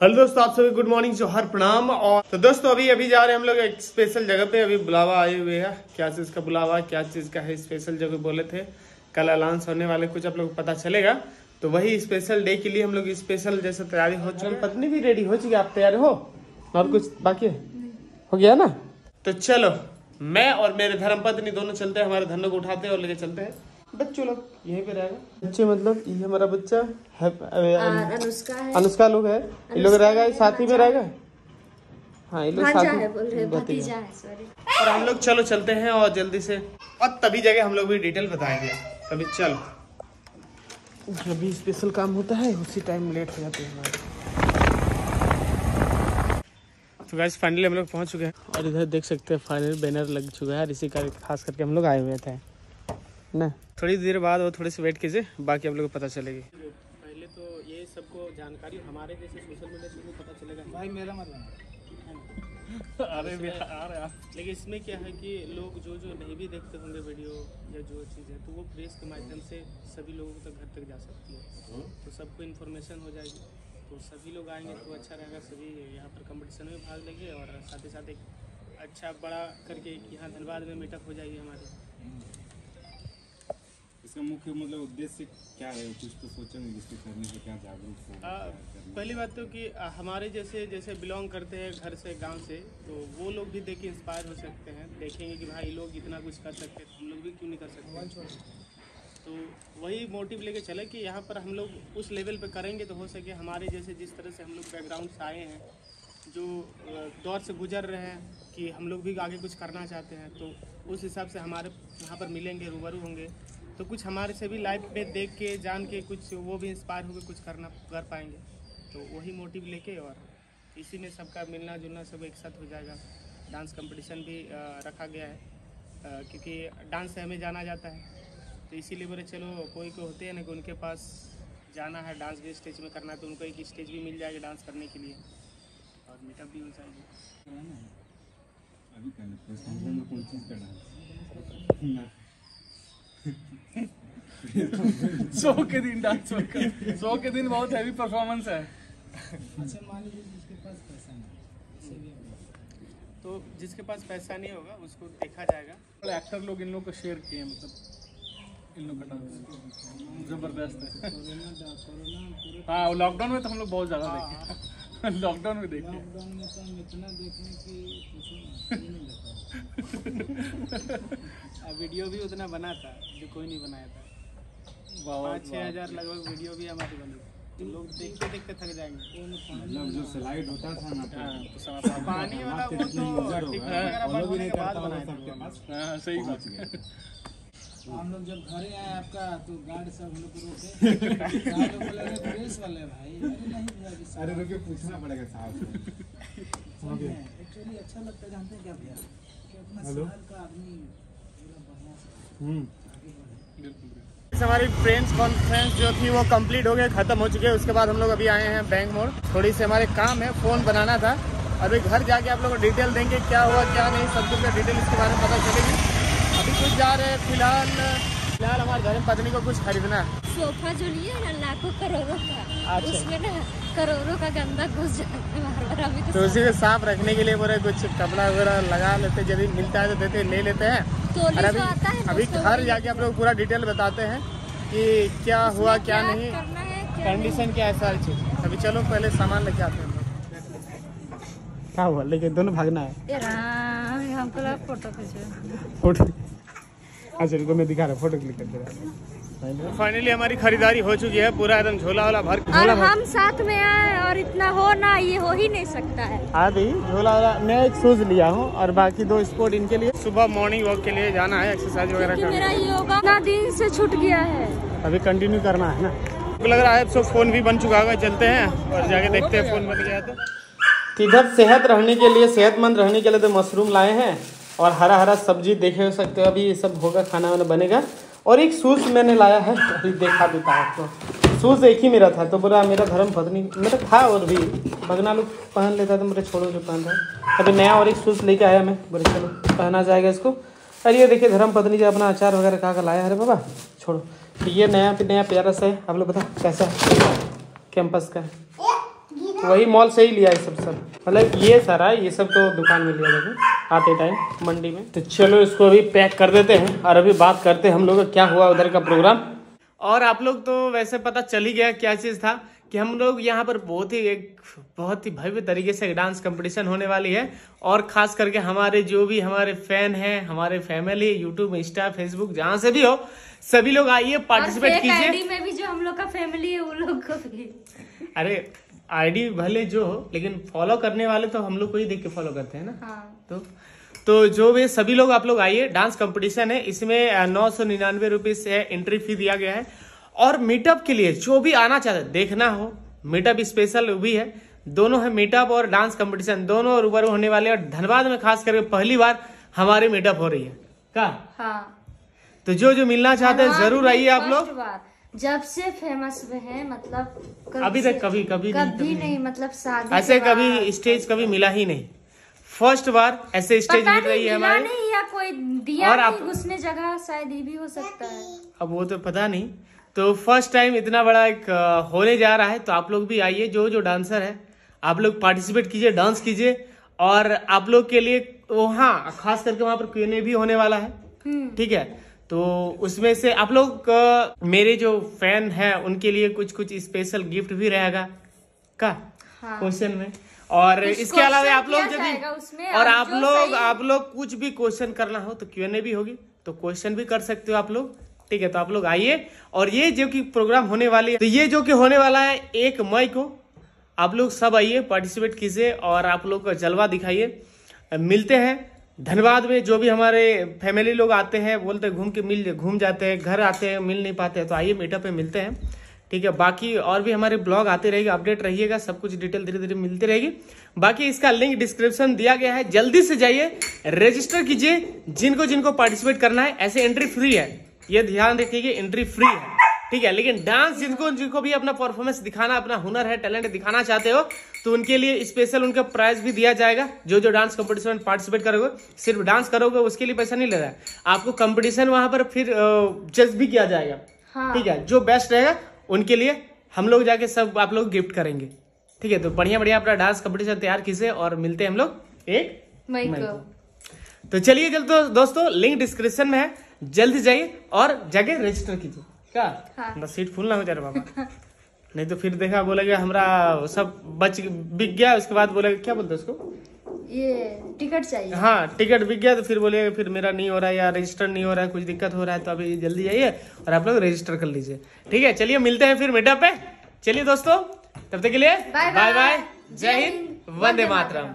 Hello दोस्तों आप सभी गुड मॉर्निंग जोहर प्रणाम। और तो दोस्तों अभी अभी जा रहे हैं हम लोग एक स्पेशल जगह पे। अभी बुलावा आए हुए हैं। क्या चीज़ का बुलावा क्या चीज़ का है स्पेशल जगह बोले थे कल अलाउंस होने वाले कुछ आप लोग को पता चलेगा। तो वही स्पेशल डे के लिए हम लोग स्पेशल जैसे तैयारी हो चुकी पत्नी भी रेडी हो चुकी आप तैयार हो? और कुछ बाकी हो? गया ना? तो चलो मैं और मेरे धर्म पत्नी दोनों चलते हैं हमारे धनों को उठाते हैं और लेके चलते हैं। बच्चों लोग। यहीं पे रहेगा। बच्चे मतलब ये हमारा बच्चा है अनुष्का है। अनुष्का लोग है। ये लोग रहेगा साथ ही में रहेगा? हाँ ये लोग साथ सॉरी और हम लोग चलो चलते हैं और जल्दी से और तभी जगह हम लोग भी डिटेल बताएँगे। तभी चलो। जब भी स्पेशल काम होता है उसी टाइम लेट हो जाते हैं हमारे। तो गाइस फाइनली हम लोग पहुँच चुके हैं। और इधर देख सकते हैं फाइनल बैनर लग चुका है और इसी का खास करके हम लोग आए हुए थे। ना। थोड़ी देर बाद और थोड़ी सी वेट कीजिए बाकी आप लोग को पता चलेगी। पहले तो ये सबको जानकारी हमारे जैसे सोशल मीडिया से पता चलेगा। भाई मेरा मतलब अरे भी आ रहा है। लेकिन इसमें क्या है कि लोग जो जो नहीं भी देखते होंगे वीडियो या जो चीज़ है तो वो प्रेस के माध्यम से सभी लोगों तक घर तक जा सकती है। तो सबको इन्फॉर्मेशन हो जाएगी। तो सभी लोग आएँगे तो अच्छा रहेगा सभी यहाँ पर कंपटीशन में भाग लेंगे और साथ ही साथ एक अच्छा बड़ा करके एक यहाँ धनबाद में मीटअप हो जाएगी हमारी। इसका मुख्य मतलब उद्देश्य क्या है? कुछ तो सोचेंगे जिसके करने से क्या जागरूक हो। पहली बात तो कि हमारे जैसे जैसे बिलोंग करते हैं घर से गाँव से तो वो लोग भी देख के इंस्पायर हो सकते हैं। देखेंगे कि भाई लोग इतना कुछ कर सकते हैं तो हम लोग भी क्यों नहीं कर सकते? तो वही मोटिव लेके चले कि यहाँ पर हम लोग उस लेवल पे करेंगे तो हो सके। हमारे जैसे जिस तरह से हम लोग बैकग्राउंड से आए हैं जो दौर से गुजर रहे हैं कि हम लोग भी आगे कुछ करना चाहते हैं तो उस हिसाब से हमारे यहाँ पर मिलेंगे रूबरू होंगे। तो कुछ हमारे से भी लाइफ में देख के, जान के कुछ वो भी इंस्पायर होकर कुछ करना, कर पाएँगे। तो वही मोटिव लेके और इसी में सबका मिलना जुलना सब एक साथ हो जाएगा। डांस कंपटीशन भी रखा गया है। क्योंकि डांस से हमें जाना जाता है। तो इसीलिए बोले, चलो, कोई कोई होते हैं ना कि उनके पास जाना है डांस भी स्टेज में करना है तो उनको एक स्टेज भी मिल जाएगा डांस करने के लिए। और मीटअप भी हो जाएगी। अभी करना कॉन्फ्रेंस चीज़ करना सौ के दिन डांस सौ के दिन बहुत हैवी परफॉर्मेंस है। तो जिसके पास पैसा नहीं होगा उसको देखा जाएगा। एक्टर लोग इन लोग को शेयर किए मतलब इन लोग का डांस। ज़बरदस्त है। हाँ लॉकडाउन में तो हम लोग बहुत ज़्यादा देखे। लॉकडाउन में देखे वीडियो भी उतना बना था जो कोई नहीं बनाया था। पाँच छः हज़ार लगभग वीडियो भी हमारी बनी तो लोग देखते देखते थक जाएँगे। मतलब जो स्लाइड होता था ना हाँ, तो पानी वाला वो तो वगैरह बंद होने के बाद बनाया था। हाँ, सही बात है। हम लोग जब घरे आए आपका तो गार्ड सब हम लोग को रोके। गार्ड लोग बोले "अरे पुलिस वाले भाई। अरे नहीं भैया जी अरे रुके पूछना पड़ेगा साहब एक्चुअली अच्छा लगता है जानते हैं क्या भैया? कि अपना शहर का आदमी पूरा बढ़िया से बिल्कुल बिल्कुल। हमारी फ्रेंड्स कॉन्फ्रेंस जो थी वो कंप्लीट हो गई खत्म हो चुकी है। उसके बाद हम लोग अभी आए हैं बैंक मोड़ थोड़ी सी हमारे काम है फ़ोन बनाना था। अभी घर जाके आप लोग को डिटेल देंगे क्या हुआ क्या नहीं सब कुछ का डिटेल इसके बारे में पता चलेगी। अभी कुछ जा रहे हैं फ़िलहाल फ़िलहाल हमारे घर में पत्नी को कुछ खरीदना है। सोफा जो लिए ना लाखों करोड़ों का। अच्छा। उसमें ना करोड़ों का गंदा घुस जाता है तो तो उसी को साफ़ रखने के लिए बोले कुछ कपड़ा वगैरह लगा लेते हैं, यदि मिलता है तो देते ले लेते हैं। और अभी है अभी घर जाके आप लोग पूरा डिटेल बताते हैं कि क्या हुआ क्या नहीं। कंडीशन क्या है सारी चीज़। अभी चलो पहले सामान लेके आते हैं। क्या हुआ? लेकिन दोनों भागना है। फ़ोटो खींचो। फ़ोटो अच्छा रुको मैं दिखा रहा हूँ फ़ोटो क्लिक कर दे रहा फाइनली हमारी खरीदारी हो चुकी है पूरा एकदम झोला वाला भर और हम साथ में आए और इतना हो ना ये हो ही नहीं सकता है। आदि झोला वाला मैं एक शूज़ लिया हूँ और बाकी दो स्पोर्ट इनके लिए। सुबह मॉर्निंग वॉक के लिए जाना है एक्सरसाइज वगैरह करना मेरा योगा इतना दिन से छूट गया है। अभी कंटिन्यू करना है ना? लग रहा है सो फ़ोन भी बन चुका होगा चलते हैं और जाके देखते हैं फ़ोन बन गया तो। इधर सेहत रहने के लिए सेहतमंद रहने के लिए तो मशरूम लाए हैं? और हरा हरा सब्ज़ी देखे सकते हो अभी ये सब होगा खाना वाना बनेगा। और एक शूज़ मैंने लाया है अभी देखा भी था आपको। शूज़ एक ही मेरा था तो बोला मेरा धर्म पत्नी मेरा था और भी। भगना लोग पहन लेता था मेरे छोड़ो जो पहन रहा अभी नया और एक शूज़ लेके आया मैं बोले चलो पहना जाएगा इसको। अरे ये देखिए धर्म पत्नी जी अपना अचार वगैरह कहा लाया है अरे बाबा छोड़ो। तो ये नया नया प्यारा सा है आप लोग बताओ कैसा है? कैंपस का है। वही मॉल से ही लिया है सब सब। मतलब ये सारा ये सब तो दुकान में लिया देखो आते टाइम मंडी में। तो चलो इसको अभी पैक कर देते हैं और अभी बात करते हैं हम लोग का क्या हुआ उधर का प्रोग्राम। और आप लोग तो वैसे पता चल ही गया क्या चीज़ था कि हम लोग यहाँ पर बहुत ही एक बहुत ही भव्य तरीके से डांस कंपटीशन होने वाली है। और खास करके हमारे जो भी हमारे फ़ैन हैं हमारे फैमिली यूट्यूब इंस्टा फेसबुक जहाँ से भी हो सभी लोग आइए पार्टिसिपेट कीजिए। में भी जो हम लोग का फैमिली है वो लोग को भी। अरे आईडी भले जो हो लेकिन फॉलो करने वाले तो हम लोग को ही देख के फॉलो करते हैं ना। हाँ। तो तो जो भी सभी लोग आप लोग आइए डांस कंपटीशन है इसमें नौ सौ निन्यानवे रुपये से एंट्री फ़ी दिया गया है। और मीटअप के लिए जो भी आना चाहते हैं, देखना हो मीटअप स्पेशल भी है। दोनों है मीटअप और डांस कंपटीशन दोनों रूबरू होने वाले और धनबाद में खास करके पहली बार हमारी मीटअप हो रही है। का? हाँ। तो जो जो मिलना चाहते हैं ज़रूर आइए आप लोग। जब से फ़ेमस में है मतलब अभी तक कभी कभी नहीं कभी नहीं मतलब शादी ऐसे कभी स्टेज कभी मिला ही नहीं। फ़र्स्ट बार ऐसे स्टेज मिल रही है हमारे। नहीं या कोई दिया और आप- घुसने जगह शायद ये भी हो सकता है। अब वो तो पता नहीं। तो फ़र्स्ट टाइम इतना बड़ा एक होने जा रहा है तो आप लोग भी आइए जो जो डांसर है आप लोग पार्टिसिपेट कीजिए डांस कीजिए। और आप लोग के लिए वहाँ खास करके वहाँ पर क्यूएनए भी होने वाला है। हम्म। ठीक है? तो उसमें से आप लोग मेरे जो फ़ैन हैं उनके लिए कुछ कुछ स्पेशल गिफ्ट भी रहेगा? का? क्वेश्चन हाँ। में? और इसके अलावा आप लोग किया यदि और आप लोग आप लोग कुछ भी क्वेश्चन करना हो तो क्यूएनए भी होगी। तो क्वेश्चन भी कर सकते हो आप लोग। ठीक है तो आप लोग आइए। और ये जो कि प्रोग्राम होने वाली है तो ये जो कि होने वाला है एक मई को। आप लोग सब आइए पार्टिसिपेट कीजिए और आप लोग का जलवा दिखाइए। मिलते हैं। धनबाद में जो भी हमारे फैमिली लोग आते हैं, बोलते घूम के मिल, घूम जाते हैं, घर आते हैं, मिल नहीं पाते हैं तो आइए मीटअप पे मिलते हैं। ठीक है, बाकी और भी हमारे ब्लॉग आते रहेगा अपडेट रहिएगा, सब कुछ डिटेल धीरे धीरे मिलती रहेगी। बाकी इसका लिंक डिस्क्रिप्शन दिया गया है, जल्दी से जाइए रजिस्टर कीजिए, जिनको जिनको पार्टिसिपेट करना है, ऐसे एंट्री फ्री है। ये ध्यान रखिए एंट्री फ्री है। ठीक है, लेकिन डांस जिनको जिनको भी अपना परफॉर्मेंस दिखाना, अपना हुनर है टैलेंट दिखाना चाहते हो तो उनके लिए स्पेशल उनका प्राइज भी दिया जाएगा। जो जो डांस कंपटीशन में पार्टिसिपेट करोगे सिर्फ़ डांस करोगे उसके लिए पैसा नहीं ले रहा है। आपको कंपटीशन वहाँ पर फिर जज भी किया जाएगा। हाँ। ठीक है? जो बेस्ट रहेगा उनके लिए हम लोग जाके सब आप लोग गिफ्ट करेंगे। ठीक है? तो बढ़िया बढ़िया अपना डांस कंपटीशन तैयार कीजिए और मिलते हैं हम लोग एक मई को। तो चलिए जल्द तो दोस्तों लिंक डिस्क्रिप्शन में है। जल्दी जाइए और जाके रजिस्टर कीजिए। क्या? हाँ। सीट फुल ना हो जाए बाबा। नहीं तो फिर देखा बोलेगा हमारा सब बच बिक गया उसके बाद बोलेगा क्या बोलते उसको? ये टिकट चाहिए। हाँ टिकट बिक गया तो फिर बोलेगा फिर मेरा नहीं हो रहा है या रजिस्टर नहीं हो रहा है कुछ दिक्कत हो रहा है तो अभी जल्दी जाइए और आप लोग रजिस्टर कर लीजिए। ठीक है चलिए मिलते हैं फिर मेटअप पे। चलिए दोस्तों तब तक के लिए बाय। बाय जय हिंद वंदे मातरम।